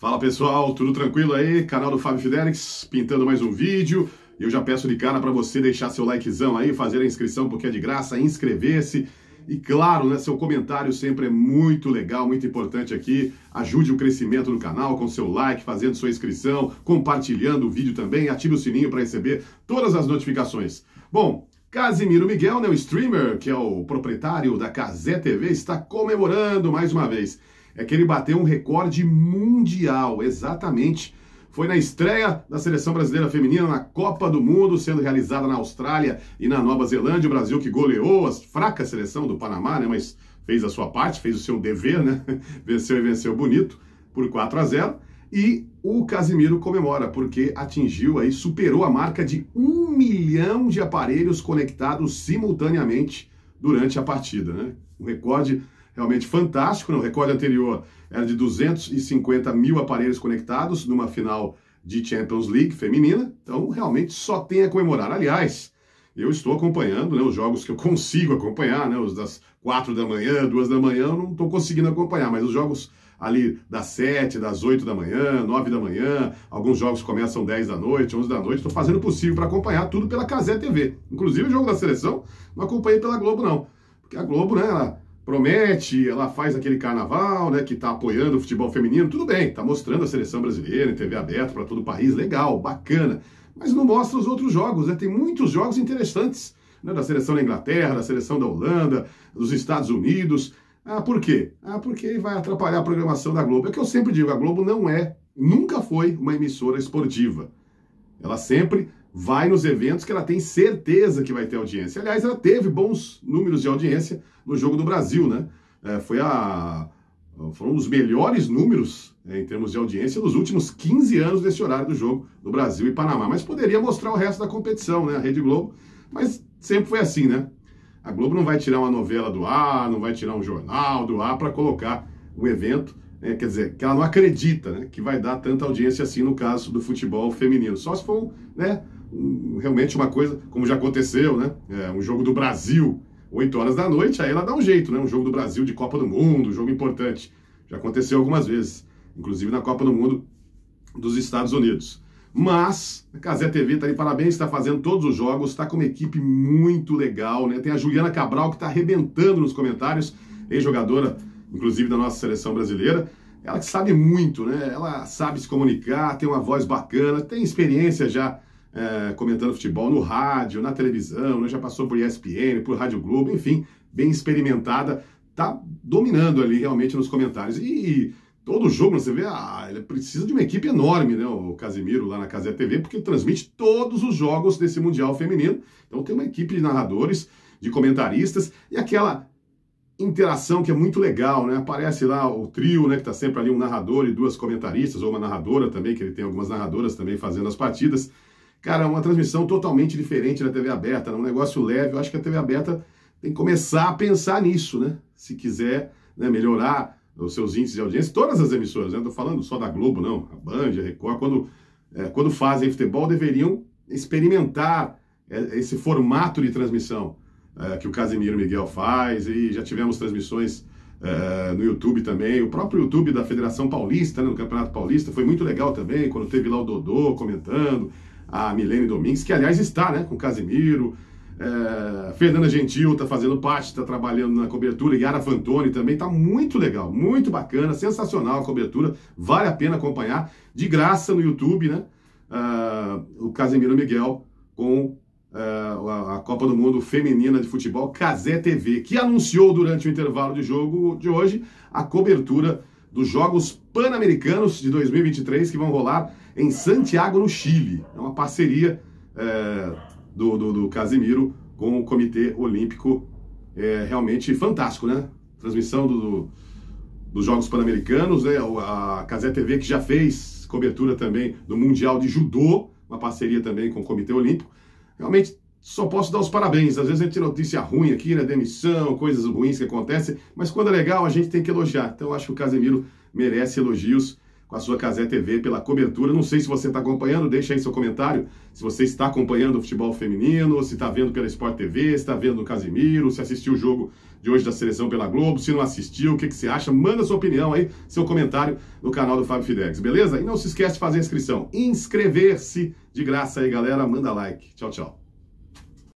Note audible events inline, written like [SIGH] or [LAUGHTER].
Fala pessoal, tudo tranquilo aí? Canal do Fábio Fidelix, pintando mais um vídeo. Eu já peço de cara para você deixar seu likezão aí, fazer a inscrição porque é de graça, inscrever-se. E claro, né, seu comentário sempre é muito legal, muito importante aqui. Ajude o crescimento do canal com seu like, fazendo sua inscrição, compartilhando o vídeo também, ative o sininho para receber todas as notificações. Bom, Casimiro Miguel, né, o streamer, que é o proprietário da Casé TV, está comemorando mais uma vez é que ele bateu um recorde mundial, exatamente. Foi na estreia da seleção brasileira feminina na Copa do Mundo, sendo realizada na Austrália e na Nova Zelândia. O Brasil que goleou a fraca seleção do Panamá, né? Mas fez a sua parte, fez o seu dever, né? [LAUGHS] Venceu e venceu bonito por 4 a 0. E o Casimiro comemora, porque atingiu aí, superou a marca de um milhão de aparelhos conectados simultaneamente durante a partida, né? Um recorde realmente fantástico. Né? O recorde anterior era de 250 mil aparelhos conectados numa final de Champions League feminina. Então, realmente só tem a comemorar. Aliás, eu estou acompanhando né, os jogos que eu consigo acompanhar, né, os das quatro da manhã, duas da manhã, eu não estou conseguindo acompanhar, mas os jogos ali das sete, das oito da manhã, nove da manhã, alguns jogos começam dez da noite, onze da noite, estou fazendo o possível para acompanhar tudo pela Casé TV. Inclusive o jogo da seleção, não acompanhei pela Globo não, porque a Globo, né, ela promete, ela faz aquele carnaval, né, que está apoiando o futebol feminino, tudo bem, está mostrando a seleção brasileira em TV aberta para todo o país, legal, bacana, mas não mostra os outros jogos, né? Tem muitos jogos interessantes, né, da seleção da Inglaterra, da seleção da Holanda, dos Estados Unidos. Ah, por quê? Ah, porque vai atrapalhar a programação da Globo. É que eu sempre digo, a Globo não é, nunca foi uma emissora esportiva. Ela sempre vai nos eventos que ela tem certeza que vai ter audiência. Aliás, ela teve bons números de audiência no Jogo do Brasil, né? É, foi a, foram os melhores números é, em termos de audiência dos últimos 15 anos desse horário do jogo do Brasil e Panamá. Mas poderia mostrar o resto da competição, né? A Rede Globo. Mas sempre foi assim, né? A Globo não vai tirar uma novela do ar, não vai tirar um jornal do ar para colocar um evento é, quer dizer, que ela não acredita né, que vai dar tanta audiência assim no caso do futebol feminino. Só se for né, realmente uma coisa, como já aconteceu, né? É, um jogo do Brasil, 8 horas da noite, aí ela dá um jeito, né? Um jogo do Brasil de Copa do Mundo, um jogo importante. Já aconteceu algumas vezes, inclusive na Copa do Mundo dos Estados Unidos. Mas a Casé TV está aí, parabéns, está fazendo todos os jogos, está com uma equipe muito legal, né? Tem a Juliana Cabral que está arrebentando nos comentários, ex-jogadora, inclusive da nossa seleção brasileira. Ela que sabe muito, né? Ela sabe se comunicar, tem uma voz bacana, tem experiência já é, comentando futebol no rádio, na televisão, né? já passou por ESPN, por Rádio Globo, enfim, bem experimentada, tá dominando ali realmente nos comentários. E todo jogo, você vê, ah, ele precisa de uma equipe enorme, né? O Casimiro lá na Casé TV, porque transmite todos os jogos desse Mundial Feminino. Então tem uma equipe de narradores, de comentaristas e aquela interação que é muito legal, né? Aparece lá o trio, né? Que tá sempre ali um narrador e duas comentaristas, ou uma narradora também, que ele tem algumas narradoras também fazendo as partidas. Cara, uma transmissão totalmente diferente da TV aberta, né? um negócio leve. Eu acho que a TV aberta tem que começar a pensar nisso, né? Se quiser né, melhorar os seus índices de audiência, todas as emissoras, né? Não tô falando só da Globo, não. A Band, a Record, quando, é, quando fazem futebol, deveriam experimentar é, esse formato de transmissão é, que o Casimiro Miguel faz, e já tivemos transmissões é, no YouTube também. O próprio YouTube da Federação Paulista, né, no Campeonato Paulista, foi muito legal também, quando teve lá o Dodô comentando a Milene Domingues, que aliás está né, com Casimiro. É, Fernanda Gentil está fazendo parte, está trabalhando na cobertura. Yara Fantoni também está muito legal, muito bacana, sensacional a cobertura. Vale a pena acompanhar de graça no YouTube, né? Uh, o Casimiro Miguel com uh, a, a Copa do Mundo Feminina de Futebol, Casé TV, que anunciou durante o intervalo de jogo de hoje a cobertura dos Jogos Pan-Americanos de 2023 que vão rolar em Santiago, no Chile. É uma parceria é, do, do, do, Casimiro com o Comitê Olímpico. É realmente fantástico, né? Transmissão do, dos Jogos Pan-Americanos, né? A Casé TV que já fez cobertura também do Mundial de Judô, uma parceria também com o Comitê Olímpico. Realmente só posso dar os parabéns. Às vezes a gente tem notícia ruim aqui, né? Demissão, coisas ruins que acontecem, mas quando é legal a gente tem que elogiar. Então eu acho que o Casemiro merece elogios com a sua Casé TV pela cobertura. Não sei se você está acompanhando, deixa aí seu comentário. Se você está acompanhando o futebol feminino, se está vendo pela Sport TV, se está vendo o Casimiro, se assistiu o jogo de hoje da seleção pela Globo, se não assistiu, o que, que você acha? Manda sua opinião aí, seu comentário no canal do Fábio Fidelis, beleza? E não se esquece de fazer a inscrição. Inscrever-se de graça aí, galera. Manda like. Tchau, tchau.